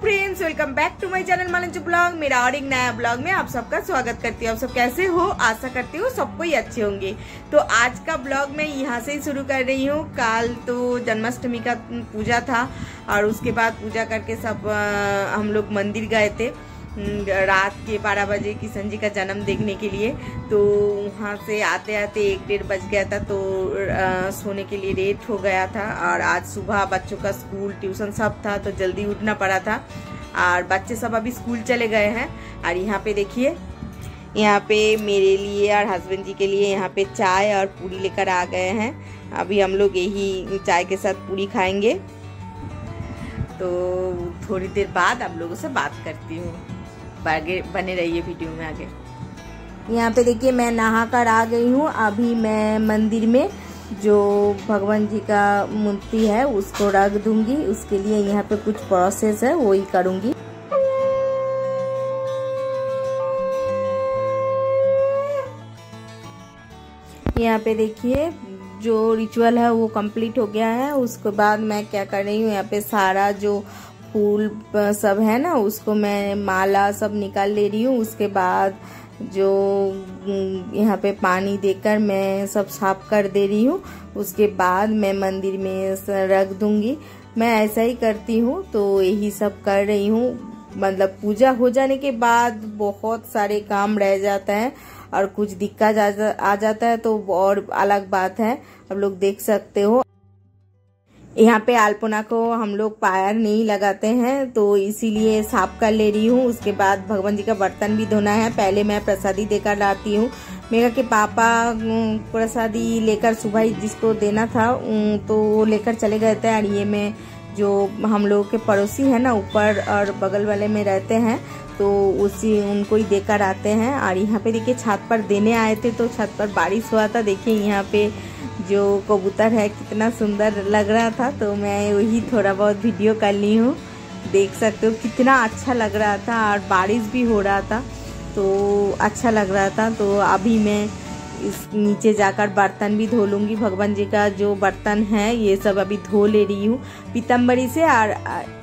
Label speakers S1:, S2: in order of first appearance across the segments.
S1: Friends welcome back to my channel मालंचू blog मेरा और एक नया ब्लॉग में आप सबका स्वागत करती हूँ। आप सब कैसे हो? आशा करती हूँ सबको ही अच्छे होंगे। तो आज का ब्लॉग मैं यहाँ से ही शुरू कर रही हूँ। कल तो जन्माष्टमी का पूजा था और उसके बाद पूजा करके सब आ, हम लोग मंदिर गए थे। रात के बारह बजे किशन जी का जन्म देखने के लिए। तो वहाँ से आते आते एक डेढ़ बज गया था तो अ, सोने के लिए लेट हो गया था। और आज सुबह बच्चों का स्कूल ट्यूशन सब था तो जल्दी उठना पड़ा था। और बच्चे सब अभी स्कूल चले गए हैं। और यहाँ पे देखिए यहाँ पे मेरे लिए और हस्बैंड जी के लिए यहाँ पे चाय और पूरी लेकर आ गए हैं। अभी हम लोग यही चाय के साथ पूरी खाएँगे। तो थोड़ी देर बाद आप लोगों से बात करती हूँ। आगे बने रहिए वीडियो में आगे। यहाँ पे देखिए, मैं नहा कर आ गई हूँ। अभी मैं मंदिर में जो भगवान जी का मूर्ति है, उसको रख दूँगी। उसके लिए यहाँ पे कुछ प्रोसेस है वो ही करूँगी। यहाँ पे देखिए, जो रिचुअल है वो कंप्लीट हो गया है। उसके बाद मैं क्या कर रही हूँ, यहाँ पे सारा जो फूल सब है ना, उसको मैं माला सब निकाल ले रही हूँ। उसके बाद जो यहाँ पे पानी देकर मैं सब साफ़ कर दे रही हूँ। उसके बाद मैं मंदिर में रख दूँगी। मैं ऐसा ही करती हूँ तो यही सब कर रही हूँ। मतलब पूजा हो जाने के बाद बहुत सारे काम रह जाता है, और कुछ दिक्कत आ जाता है तो और अलग बात है। आप लोग देख सकते हो। यहाँ पे अल्पना को हम लोग पायर नहीं लगाते हैं तो इसीलिए साफ़ कर ले रही हूँ। उसके बाद भगवान जी का बर्तन भी धोना है। पहले मैं प्रसादी देकर लाती हूँ। मेरा के पापा प्रसादी लेकर सुबह जिसको देना था तो वो लेकर चले गए थे। और ये मैं, जो हम लोग के पड़ोसी है ना, ऊपर और बगल वाले में रहते हैं तो उसी, उनको ही देकर आते हैं। और यहाँ पे देखिए, छत पर देने आए थे तो छत पर बारिश हुआ था। देखिए, यहाँ पे जो कबूतर है कितना सुंदर लग रहा था तो मैं वही थोड़ा बहुत वीडियो कर ली हूँ। देख सकते हो कितना अच्छा लग रहा था और बारिश भी हो रहा था तो अच्छा लग रहा था। तो अभी मैं इस नीचे जाकर बर्तन भी धो लूँगी। भगवान जी का जो बर्तन है, ये सब अभी धो ले रही हूँ। पीतम्बरी से और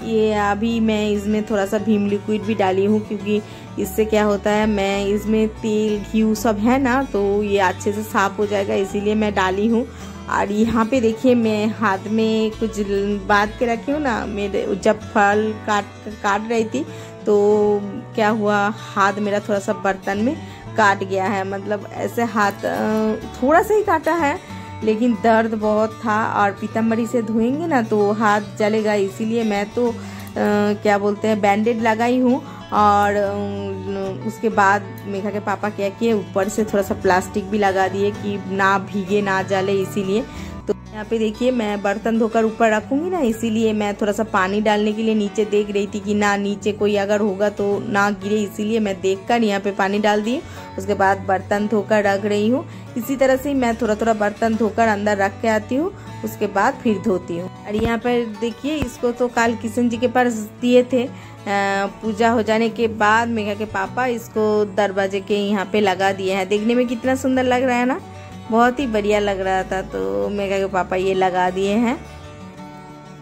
S1: ये अभी मैं इसमें थोड़ा सा भीम लिक्विड भी डाली हूँ, क्योंकि इससे क्या होता है, मैं इसमें तेल, घी सब है ना तो ये अच्छे से साफ़ हो जाएगा, इसीलिए मैं डाली हूँ। और यहाँ पे देखिए, मैं हाथ में कुछ बात के रखी हूँ ना, मेरे जब फल काट काट रही थी तो क्या हुआ, हाथ मेरा थोड़ा सा बर्तन में काट गया है मतलब ऐसे हाथ थोड़ा सा ही काटा है लेकिन दर्द बहुत था और पीतम्बरी से धोएँगे ना तो हाथ जलेगा इसीलिए मैं तो आ, क्या बोलते हैं बैंडेड लगाई हूँ और उसके बाद मेघा के पापा क्या किए ऊपर से थोड़ा सा प्लास्टिक भी लगा दिए कि ना भीगे ना जले इसीलिए। तो यहाँ पे देखिए मैं बर्तन धोकर ऊपर रखूँगी ना इसीलिए मैं थोड़ा सा पानी डालने के लिए नीचे देख रही थी कि ना नीचे कोई अगर होगा तो ना गिरे इसीलिए मैं देखकर यहाँ पे पानी डाल दी उसके बाद बर्तन धोकर रख रही हूँ। इसी तरह से मैं थोड़ा थोड़ा बर्तन धोकर अंदर रख के आती हूँ, उसके बाद फिर धोती हूँ। और यहाँ पर देखिए, इसको तो काल किशन जी के पास दिए थे। पूजा हो जाने के बाद मेघा के पापा इसको दरवाजे के यहाँ पे लगा दिए हैं। देखने में कितना सुंदर लग रहा है ना? बहुत ही बढ़िया लग रहा था तो मेघा के पापा ये लगा दिए हैं।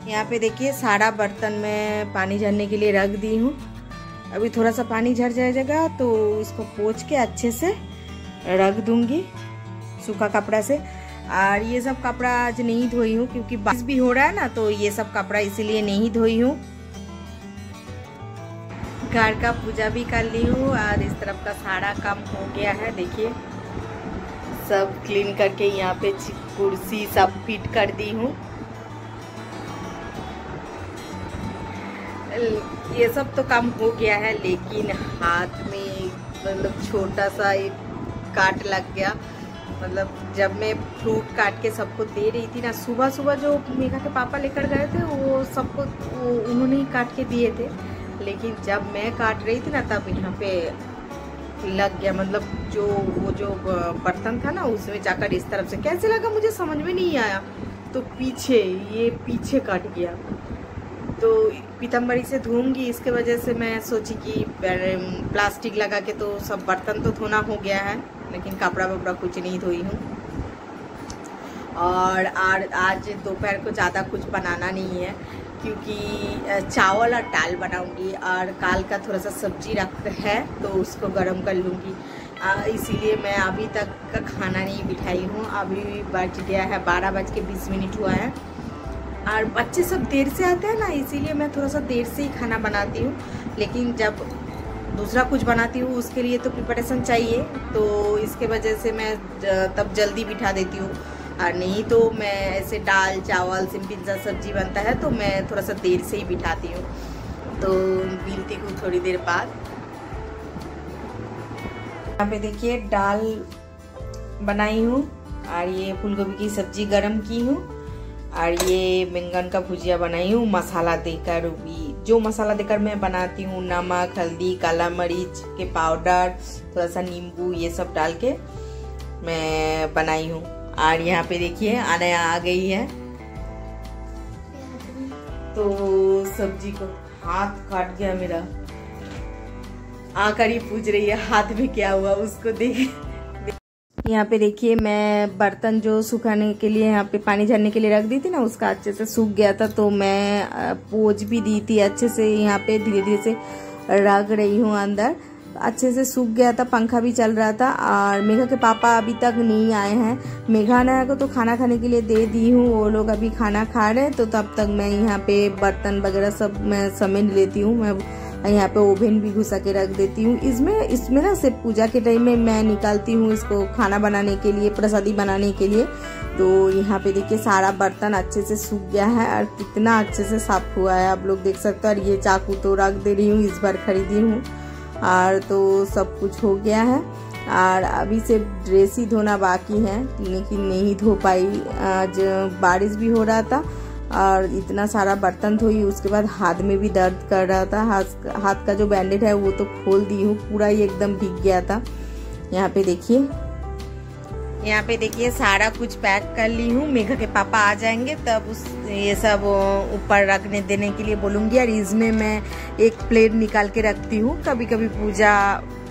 S1: यहाँ पे देखिए, सारा बर्तन में पानी झरने के लिए रख दी हूँ। अभी थोड़ा सा पानी झर जाएगा तो इसको पोछ के अच्छे से रख दूँगी सूखा कपड़ा से। और ये सब कपड़ा आज नहीं धोई हूँ क्योंकि बारिश भी हो रहा है ना तो ये सब कपड़ा इसीलिए नहीं धोई हूँ। घर का पूजा भी कर ली हूँ और इस तरफ़ का सारा काम हो गया है, देखिए। सब क्लीन करके यहाँ पे कुर्सी सब फिट कर दी हूँ। ये सब तो काम हो गया है, लेकिन हाथ में मतलब छोटा सा एक काट लग गया। मतलब जब मैं फ्रूट काट के सबको दे रही थी ना सुबह सुबह जो मेघा के पापा लेकर गए थे, वो सबको उन्होंने ही काट के दिए थे। लेकिन जब मैं काट रही थी ना, तब यहाँ पे लग गया। मतलब जो, वो जो बर्तन था ना, उसमें जाकर इस तरफ़ से, कैसे लगा मुझे समझ में नहीं आया। तो पीछे, ये पीछे कट गया। तो पीतम्बरी से धोऊँगी, इसके वजह से मैं सोची कि प्लास्टिक लगा के तो सब बर्तन तो धोना हो गया है, लेकिन कपड़ा वपड़ा कुछ नहीं धोई हूँ। और आज दोपहर को ज़्यादा कुछ बनाना नहीं है, क्योंकि चावल और दाल बनाऊँगी और काल का थोड़ा सा सब्ज़ी रख है तो उसको गर्म कर लूँगी। इसीलिए मैं अभी तक का खाना नहीं बिठाई हूँ, अभी बज गया है बारह बज के बीस मिनट हुआ है। और बच्चे सब देर से आते हैं ना, इसीलिए मैं थोड़ा सा देर से ही खाना बनाती हूँ। लेकिन जब दूसरा कुछ बनाती हूँ, उसके लिए तो प्रिपरेशन चाहिए। तो इसके वजह से मैं तब जल्दी बिठा देती हूँ। और नहीं तो मैं ऐसे दाल, चावल सिंपल सा सब्ज़ी बनता है तो मैं थोड़ा सा देर से ही बिठाती हूँ। तो मिलती हूँ थोड़ी देर बाद। यहाँ पे देखिए, दाल बनाई हूँ, और ये फूलगोभी की सब्ज़ी गरम की हूँ। और ये बैंगन का भुजिया बनाई हूँ, मसाला देकर भी जो मसाला देकर मैं बनाती हूँ, नमक, हल्दी, काला मरीच के पाउडर थोड़ा सा नींबू, ये सब डाल के मैं बनाई हूँ। और यहाँ पे देखिए, आने आ गई है। तो सब्ज़ी को हाथ काट गया मेरा। आकर ही पूछ रही है, हाथ में क्या हुआ, उसको देख। यहाँ पे देखिए, मैं बर्तन जो सुखाने के लिए यहाँ पे पानी झरने के लिए रख दी थी ना, उसका अच्छे से सूख गया था तो मैं पोज भी दी थी अच्छे से यहाँ पे धीरे धीरे से रख रही हूँ अंदर। अच्छे से सूख गया था, पंखा भी चल रहा था, और मेघा के पापा अभी तक नहीं आए हैं। मेघा नाया को तो खाना खाने के लिए दे दी हूँ, वो लोग अभी खाना खा रहे हैं तो तब तक मैं यहाँ पे बर्तन वगैरह सब मैं समेट लेती हूँ, मैं यहाँ पे ओवन भी घुसा के रख देती हूँ। इसमें इसमें ना सिर्फ़ पूजा के टाइम में मैं निकालती हूँ इसको खाना बनाने के लिए, प्रसादी बनाने के लिए। तो यहाँ पे देखिए सारा बर्तन अच्छे से सूख गया है और कितना अच्छे से साफ़ हुआ है। आप लोग देख सकते हो और ये चाकू तो रख दे रही हूँ, इस बार खरीदी हूँ। और तो सब कुछ हो गया है। और अभी से ड्रेस ही धोना बाकी है, लेकिन नहीं धो पाई। आज बारिश भी हो रहा था। और इतना सारा बर्तन धोई, उसके बाद हाथ में भी दर्द कर रहा था। हाथ हाथ का जो बैंडेड है, वो तो खोल दी हूँ, पूरा ही एकदम भीग गया था। यहाँ पे देखिए। यहाँ पे देखिए, सारा कुछ पैक कर ली हूँ। मेघा के पापा आ जाएँगे, तब उस ये सब ऊपर रखने देने के लिए बोलूँगी। और इसमें मैं एक प्लेट निकाल के रखती हूँ कभी कभी पूजा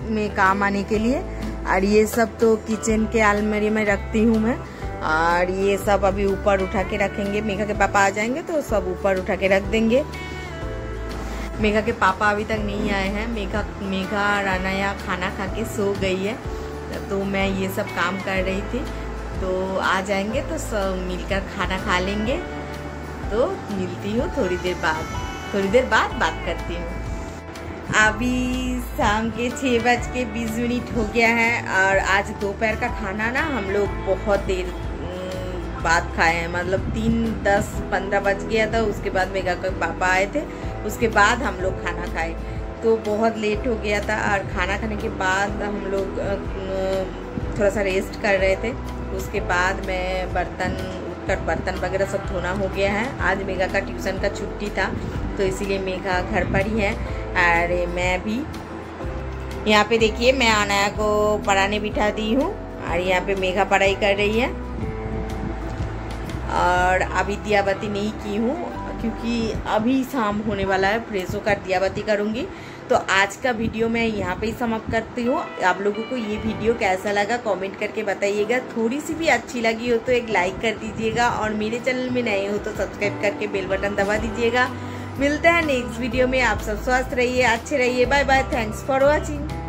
S1: में काम आने के लिए। और ये सब तो किचन के आलमारी में रखती हूँ मैं। और ये सब अभी ऊपर उठा के रखेंगे। मेघा के पापा आ जाएँगे तो सब ऊपर उठा के रख देंगे। मेघा के पापा अभी तक नहीं आए हैं। मेघा मेघा रानाया खाना खा के सो गई है। तो मैं ये सब काम कर रही थी। तो आ जाएँगे तो सब मिलकर खाना खा लेंगे। तो मिलती हूँ थोड़ी देर बाद। थोड़ी देर बाद बात करती हूँ। अभी शाम के छः बज के बीस मिनट हो गया है और आज दोपहर का खाना ना हम लोग बहुत देर बाद खाए हैं। मतलब तीन, दस, पंद्रह बज गया था, उसके बाद मेगा का पापा आए थे। उसके बाद हम लोग खाना खाए। तो बहुत लेट हो गया था और खाना खाने के बाद हम लोग थोड़ा सा रेस्ट कर रहे थे। उसके बाद मैं बर्तन उठकर बर्तन वगैरह सब धोना हो गया है। आज मेघा का ट्यूशन का छुट्टी था तो इसीलिए मेघा घर पर ही है। और मैं भी, यहाँ पे देखिए, मैं अनाया को पढ़ाने बिठा दी हूँ। और यहाँ पे मेघा पढ़ाई कर रही है। और अभी दियाबत्ती नहीं की हूँ, क्योंकि अभी शाम होने वाला है फ्रेश होकर दियाबत्ती करूँगी। तो आज का वीडियो मैं यहाँ पे ही समाप्त करती हूँ। आप लोगों को ये वीडियो कैसा लगा कमेंट करके बताइएगा। थोड़ी सी भी अच्छी लगी हो तो एक लाइक कर दीजिएगा और मेरे चैनल में नए हो तो सब्सक्राइब करके बेल बटन दबा दीजिएगा। मिलते हैं नेक्स्ट वीडियो में। आप सब स्वस्थ रहिए, अच्छे रहिए। Bye bye thanks for watching.